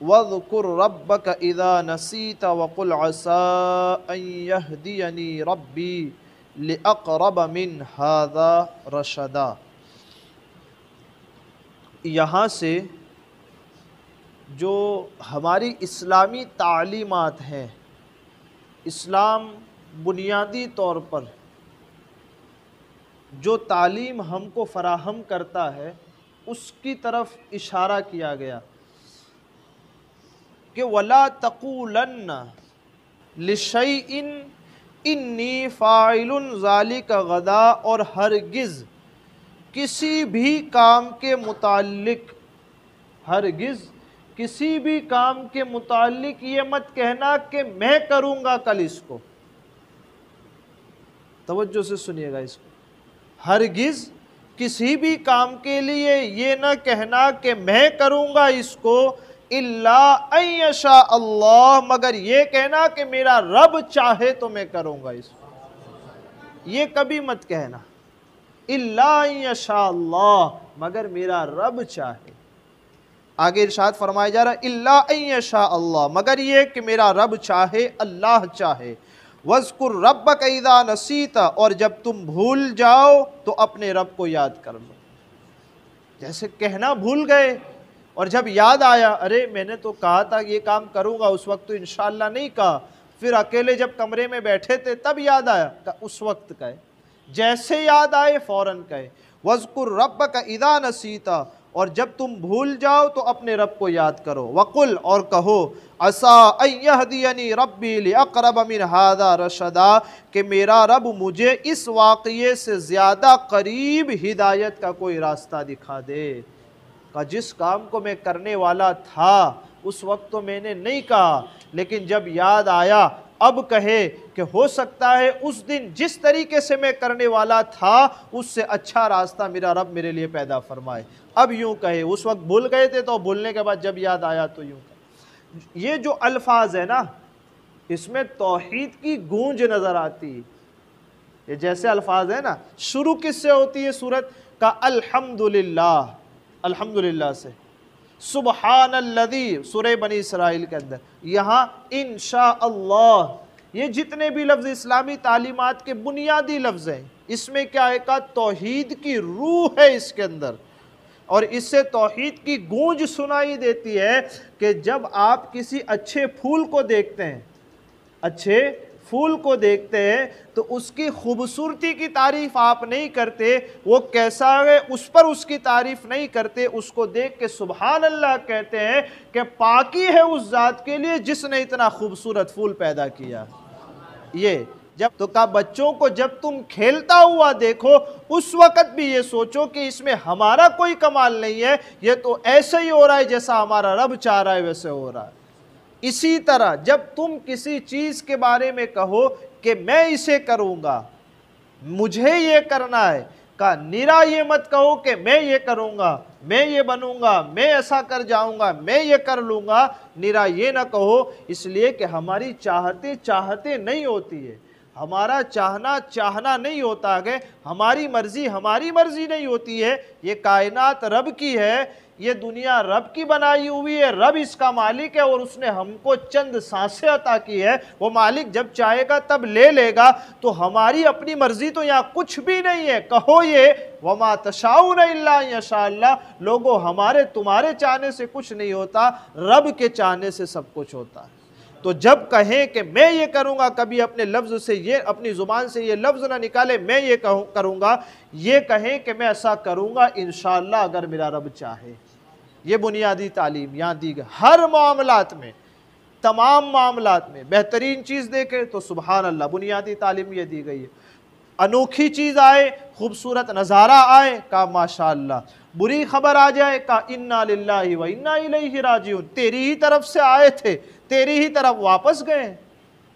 अल्लाहु वज़कुर रब्बक इज़ा नसीत वक़ुल असा अन यहदियनी रब्बी लिअक़रब मिन हाज़ा रशदा यहाँ से जो हमारी इस्लामी तालीमात हैं, इस्लाम बुनियादी तौर पर जो तालीम हमको फ़राहम करता है, उसकी तरफ़ इशारा किया गया। कि वला तकूलन लिशई इन इन्नी फ़ाइलुन ज़ालिक गदा और हरगिज़ किसी भी काम के मुतालिक हरगिज़ किसी भी काम के मुतालिक ये मत कहना कि मैं करूँगा कल इसको। तवज्जो से सुनिएगा इसको। हरगिज़ किसी भी काम के लिए ये न कहना कि मैं करूँगा इसको इल्लाशा अल्लाह, मगर ये कहना कि मेरा रब चाहे तो मैं करूँगा इसको ये कभी मत कहना। इल्लाशा अल्लाह, मगर मेरा रब चाहे। आगे इरशाद फरमाया जा रहा शाह अल्लाह, मगर ये कि मेरा रब चाहे, अल्लाह चाहे। वज़कुर रब कैदा नसीता, और जब तुम भूल जाओ तो अपने रब को याद कर लो। जैसे कहना भूल गए और जब याद आया, अरे, मैंने तो कहा था ये काम करूँगा, उस वक्त तो इन नहीं कहा। फिर अकेले जब कमरे में बैठे थे, तब याद आया उस वक्त कहे। जैसे याद आए फ़ौर कहे, वज़कुर रब का इदा नसीता। और जब तुम भूल जाओ तो अपने रब को याद करो। वकुल, और कहो असादी रबी अकरब मिन हादा रशदा, कि मेरा रब मुझे इस वाक़े से ज़्यादा करीब हिदायत का कोई रास्ता दिखा दे। का जिस काम को मैं करने वाला था, उस वक्त तो मैंने नहीं कहा। लेकिन जब याद आया, अब कहे कि हो सकता है उस दिन जिस तरीके से मैं करने वाला था, उससे अच्छा रास्ता मेरा रब मेरे लिए पैदा फरमाए। अब यूँ कहे, उस वक्त भूल गए थे तो भूलने के बाद जब याद आया तो यूँ कहे। ये जो अल्फाज है ना, इसमें तोहहीद की गूंज नज़र आती है। ये जैसे अल्फाज है ना, शुरू किससे होती है सूरत? का अल्हम्दुलिल्लाह। अल्हम्दुलिल्लाह से। अल्लदी सुर बनी इसराइल के अंदर। यहाँ इन अल्लाह ये जितने भी लफ्ज़ इस्लामी तालीमत के बुनियादी लफ्ज़ हैं, इसमें क्या है का? तोहहीद की रूह है इसके अंदर। और इससे तोहहीद की गूंज सुनाई देती है कि जब आप किसी अच्छे फूल को देखते हैं, अच्छे फूल को देखते हैं तो उसकी खूबसूरती की तारीफ़ आप नहीं करते, वो कैसा है, उस पर उसकी तारीफ़ नहीं करते, उसको देख के सुबहान अल्लाह कहते हैं कि पाकी है उस ज़ात के लिए जिसने इतना खूबसूरत फूल पैदा किया। ये, जब तो कहा बच्चों को जब तुम खेलता हुआ देखो, उस वक़्त भी ये सोचो कि इसमें हमारा कोई कमाल नहीं है, ये तो ऐसे ही हो रहा है जैसा हमारा रब चाह रहा है, वैसे हो रहा है। इसी तरह जब तुम किसी चीज़ के बारे में कहो कि मैं इसे करूँगा, मुझे ये करना है, का निरा ये मत कहो कि मैं ये करूँगा, मैं ये बनूँगा, मैं ऐसा कर जाऊँगा, मैं ये कर लूँगा, निरा ये ना कहो, इसलिए कि हमारी चाहते चाहते नहीं होती है। हमारा चाहना चाहना नहीं होता है हमारी मर्ज़ी हमारी मर्ज़ी नहीं होती है। ये कायनात रब की है, ये दुनिया रब की बनाई हुई है। रब इसका मालिक है और उसने हमको चंद साँसें अता की है। वो मालिक जब चाहेगा, तब ले लेगा। तो हमारी अपनी मर्ज़ी तो यहाँ कुछ भी नहीं है। कहो ये, वमा तशाउन यशा लोगों, हमारे तुम्हारे चाहने से कुछ नहीं होता। रब के चाहने से सब कुछ होता है। तो जब कहें कि मैं ये करूँगा, कभी अपने लफ्ज़ से ये, अपनी ज़ुबान से ये लफ्ज़ ना निकाले, मैं ये कहूँ, करूँगा। ये कहें कि मैं ऐसा करूँगा इन अगर मेरा रब चाहे। ये बुनियादी तालीम यहाँ दी गई हर मामलात में, तमाम मामलात में, बेहतरीन चीज़ देखे तो सुबहान अल्लाह बुनियादी तालीम ये दी गई है। अनोखी चीज़ आए, खूबसूरत नज़ारा आए, का माशा बुरी खबर आ जाए, का इन्ना व इन्ना राज़ी तेरी ही तरफ़ से आए थे तेरी ही तरफ़ वापस गए।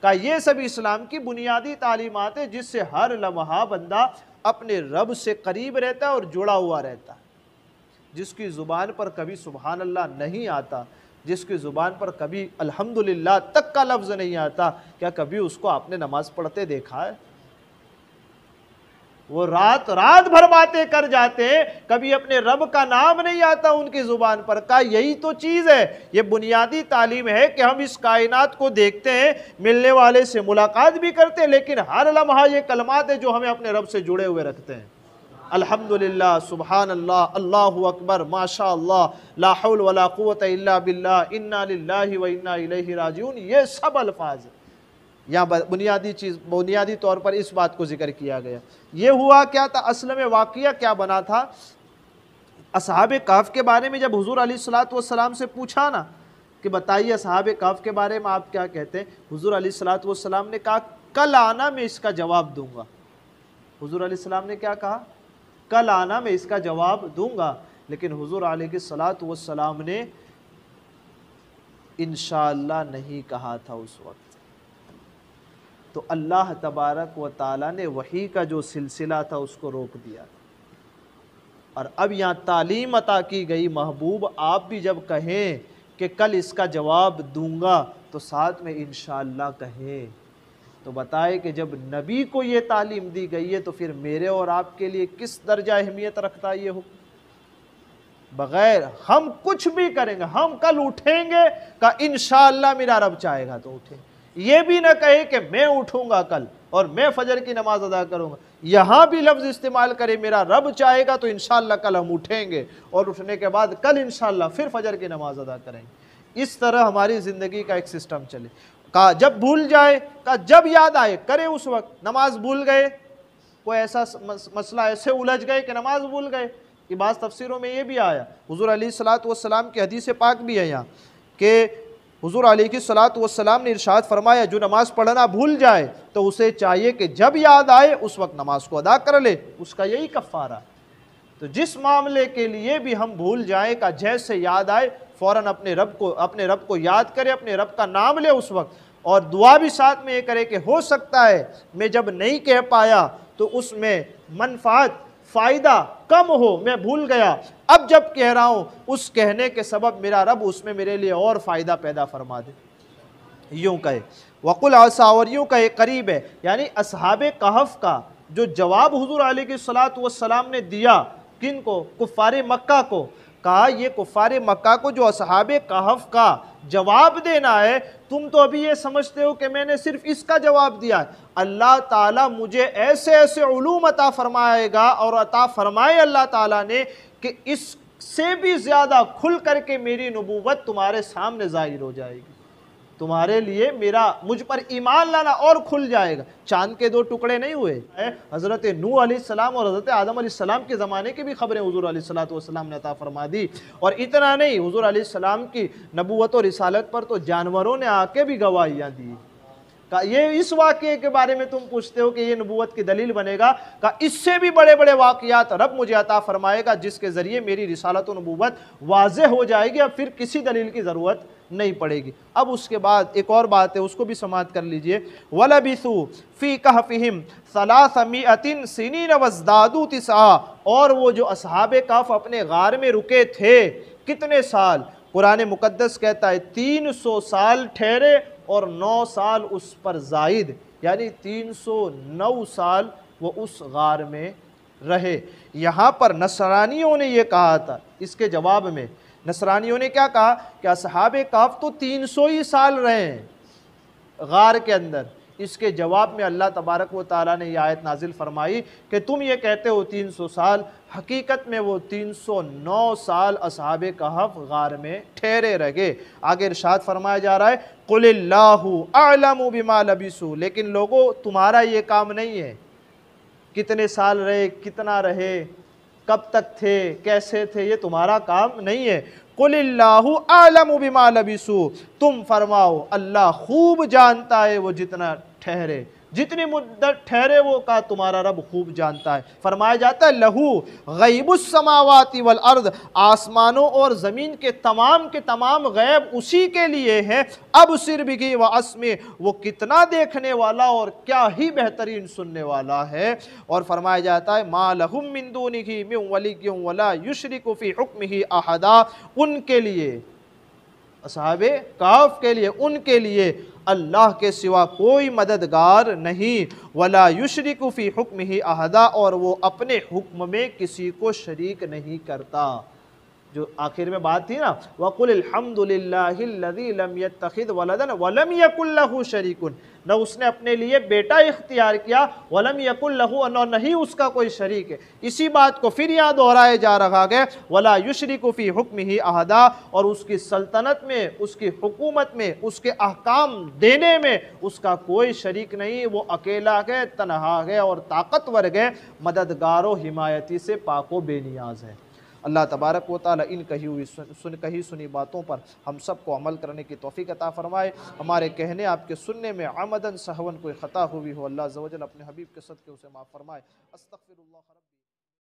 का ये सब इस्लाम की बुनियादी तालीमत है जिससे हर लम्हा बंदा अपने रब से करीब रहता है और जुड़ा हुआ रहता। है जिसकी ज़ुबान पर कभी सुबहान अल्लाह नहीं आता, जिसकी ज़ुबान पर कभी अल्हम्दुलिल्लाह तक का लफ्ज़ नहीं आता, क्या कभी उसको आपने नमाज़ पढ़ते देखा है? वो रात रात भर बातें कर जाते हैं कभी अपने रब का नाम नहीं आता उनकी ज़ुबान पर। का यही तो चीज़ है, ये बुनियादी तालीम है कि हम इस कायनात को देखते हैं, मिलने वाले से मुलाकात भी करते हैं, लेकिन हर लम्हा ये कलमात है जो हमें अपने रब से जुड़े हुए रखते हैं। अल्हम्दुलिल्लाह सुबहान अल्लाह अल्लाह अकबर माशा अल्लाह वला क़ुव्वत इल्ला बिल्लाह, इन्ना लिल्लाहि व इन्ना इलैहि राजिऊन, ये सब अल्फाज यहाँ बुनियादी चीज़, बुनियादी तौर पर इस बात को ज़िक्र किया गया। ये हुआ क्या था? असल में वाक़ क्या बना था? असहाब काफ के बारे में जब हजूर अली सलाम से पूछा ना, कि बताइए असहाब कहफ़ के बारे में आप क्या कहते हैं? हजूर अली सलाम ने कहा, कल आना मैं इसका जवाब दूँगा। हुजूर अली सलाम ने क्या कहा? कल आना मैं इसका जवाब दूँगा। लेकिन हुजूर सलाम ने इन नहीं कहा था उस वक्त। तो अल्लाह तबारक व ताली ने वही का जो सिलसिला था उसको रोक दिया। और अब यहाँ तालीम अता की गई, महबूब, आप भी जब कहें कि कल इसका जवाब दूँगा तो साथ में इन कहें। तो बताए कि जब नबी को ये तालीम दी गई है तो फिर मेरे और आपके लिए किस दर्जा अहमियत रखता ये हो? बग़ैर हम कुछ भी करेंगे, हम कल उठेंगे, का इन मेरा रब चाहेगा तो उठेंगे ये भी ना कहे कि मैं उठूँगा कल और मैं फजर की नमाज़ अदा करूँगा। यहाँ भी लफ्ज़ इस्तेमाल करे, मेरा रब चाहेगा तो इन कल हम उठेंगे और उठने के बाद कल इन फिर फजर की नमाज़ अदा करेंगे। इस तरह हमारी ज़िंदगी का एक सिस्टम चले। कहा जब भूल जाए कहा जब याद आए, करे उस वक्त। नमाज़ भूल गए, कोई ऐसा मसला ऐसे उलझ गए कि नमाज़ भूल गए। कि बाज़ तफसीरों में ये भी आया। हजूर अली सलाम की हदीस पाक भी है यहाँ कि हजूर सलात वसलाम ने इरशाद फरमाया, जो नमाज़ पढ़ना भूल जाए तो उसे चाहिए कि जब याद आए, उस वक्त नमाज़ को अदा कर ले। उसका यही कफ़ारा। तो जिस मामले के लिए भी हम भूल जाए का जैसे याद आए फ़ौर अपने रब को, अपने रब को याद करे, अपने रब का नाम ले उस वक्त। और दुआ भी साथ में ये करे कि हो सकता है, मैं जब नहीं कह पाया तो उसमें मनफात फ़ायदा कम हो, मैं भूल गया। अब जब कह रहा हूँ, उस कहने के सबब मेरा रब उसमें मेरे लिए और फ़ायदा पैदा फरमा दे। यूँ कहे, वकुल और यूँ कहे, करीब है। यानी असहाब कहफ़ का जो जवाब हजूर आल की सलात वसलाम ने दिया, किन को? कुफ़ार मक्का को। कहा, ये कुफ़ार मक्का को जो असहाब कहफ का जवाब देना है, तुम तो अभी ये समझते हो कि मैंने सिर्फ़ इसका जवाब दिया है। अल्लाह ताला मुझे ऐसे ऐसे ूम अता फरमाएगा और अता फरमाए अल्लाह ताला ने कि इससे भी ज़्यादा खुल करके मेरी नबूवत तुम्हारे सामने ज़ाहिर हो जाएगी। तुम्हारे लिए मेरा, मुझ पर ईमान लाना और खुल जाएगा। चाँद के दो टुकड़े नहीं हुए। हज़रत नू सलाम और हज़रत आदम सलाम के ज़माने की भी खबरें हजूर सलाम ने अता फरमा दी। और इतना नहीं, हजूर सलाम की नबूत और रिसालत पर तो जानवरों ने आके भी गवाहियाँ दी। का ये इस वाक्य के बारे में तुम पूछते हो कि ये नबूत की दलील बनेगा? का इससे भी बड़े बड़े वाकयात रब मुझे अता फरमाएगा, जिसके ज़रिए मेरी रिसालत नबूत वाज हो जाएगी अब फिर किसी दलील की ज़रूरत नहीं पड़ेगी। अब उसके बाद एक और बात है, उसको भी समाप्त कर लीजिए। वलबिसु फ़ी कहफ़िम सलासमीतिन सिनी नवजदादू तिसा और वो जो असहाब कफ अपने गार में रुके थे, कितने साल? कुरान मुकद्दस कहता है, तीन सौ साल ठहरे और नौ साल उस पर जायद। यानी तीन सौ नौ साल वो उस गार में रहे। यहाँ पर नसरानियों ने ये कहा था, इसके जवाब में नसरानियों ने क्या कहा कि असहाब काफ तो तीन सौ ही साल रहे हैं गार के अंदर। इसके जवाब में अल्लाह तबारक व ताली ने यह आयत नाजिल फरमाई कि तुम ये कहते हो तीन सौ साल, हकीकत में वो तीन सौ नौ साल असहाब कहफ गार में ठहरे रहे। आगे इरशाद फरमाया जा रहा है कुल्लाम बिमा लबिसू लेकिन लोगों, तुम्हारा ये काम नहीं है। कितने साल रहे, कितना रहे कब तक थे, कैसे थे, ये तुम्हारा काम नहीं है। कुल्लाहु आलम बिमा लबिसू। तुम फरमाओ, अल्लाह खूब जानता है वो जितना ठहरे। जितनी मुद्दत ठहरे वो का तुम्हारा रब खूब जानता है। फरमाया जाता है, लहू गईबुसमावाती वल अर्द, आसमानों और ज़मीन के तमाम के तमाम गैब उसी के लिए हैं। अब सिर बिगी व असमे, वो कितना देखने वाला और क्या ही बेहतरीन सुनने वाला है। और फरमाया जाता है, मा लहुम मिंदूनी ही मिन वली वला युशरिकुफ़ी हुक्म ही अहदा, उनके लिए असहाब काफ के लिए, उनके लिए अल्लाह के सिवा कोई मददगार नहीं। वला युशरिकुफ़ी हुक्म ही अहदा, और वो अपने हुक्म में किसी को शरीक नहीं करता। जो आखिर में बात थी ना वकुलहमदिल्लाम वलदन वलम यकुल्लहु शरीकुन। न उसने अपने लिए बेटा इख्तियार किया, वलम यकुल्लहु और नहीं उसका कोई शरीक है। इसी बात को फिर यहाँ दोहराया जा रहा है, वला युशरिकुफ़ी हुक्म ही अहदा, और उसकी सल्तनत में, उसकी हुकूमत में, उसके अहकाम देने में उसका कोई शरीक नहीं, वो अकेला है, तनहा है, और ताकतवर है, मददगार हिमायती से पाको बेनियाज है। अल्लाह तबारक व ताली इन कही हुई सुन कही सुनी बातों पर हम सबको अमल करने की तोफ़ी अता फ़रमाए। हमारे कहने, आपके सुनने में आमदन, सहवन कोई ख़ता हुई हो, अल्लाह जवजल अपने हबीब के सद के उसे माफ़ फरमाए। अस्तफ़िर